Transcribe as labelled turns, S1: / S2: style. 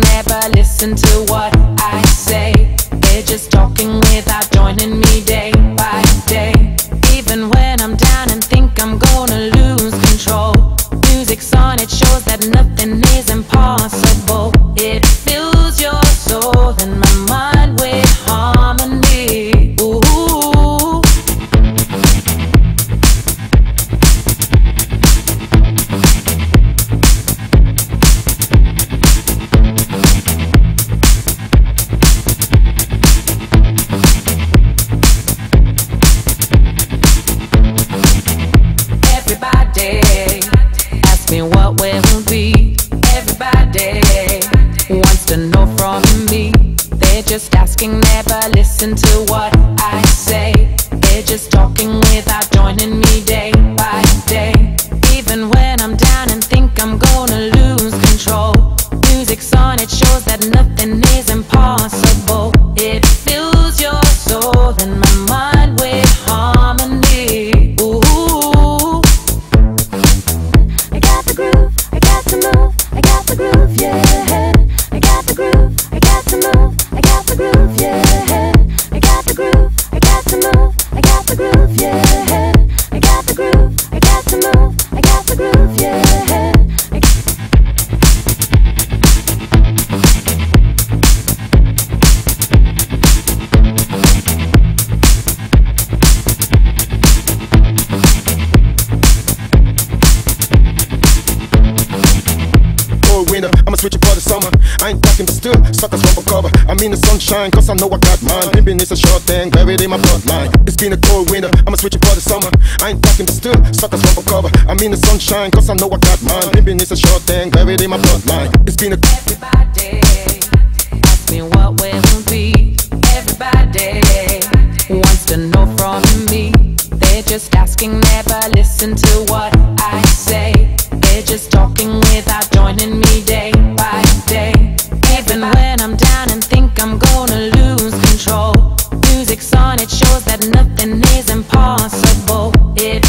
S1: never listen to what I say. They're just talking without joining me day by day. Even when I'm down and think I'm gonna lose listen to what I say. They're just talking without
S2: summer. I ain't talking still, suckers run for cover. I mean the sunshine, cause I know I got mine. Pimpin' is a short thing, buried in my bloodline. It's been a cold winter. I'ma switch it for the summer. I ain't talking still, suckers run for cover. I mean the sunshine, cause I know I got mine. Pimpin' is a short thing, buried in my bloodline. It's been a
S1: Everybody ask me what will be. Everybody wants to know from me. They're just asking, never listen to what I say. They're just talking without joining me it shows that nothing is impossible. It